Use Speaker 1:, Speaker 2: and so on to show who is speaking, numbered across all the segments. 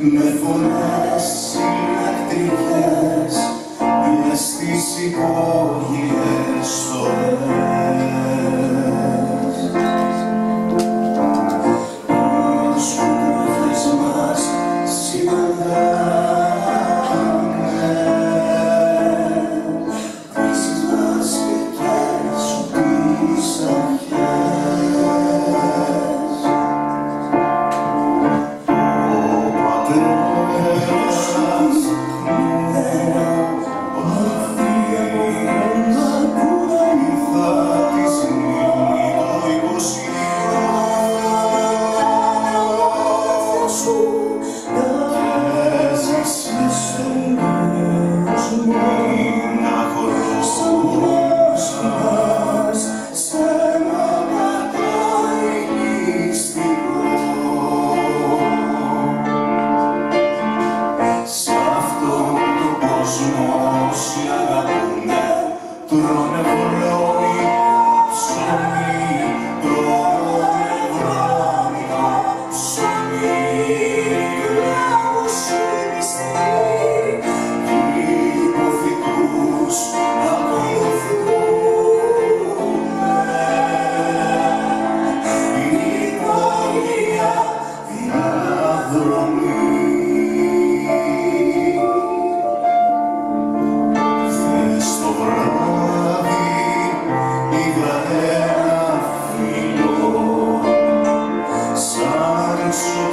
Speaker 1: με φωνές συνακτικές, μια στήση tu non ne vorrò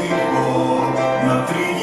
Speaker 1: его на три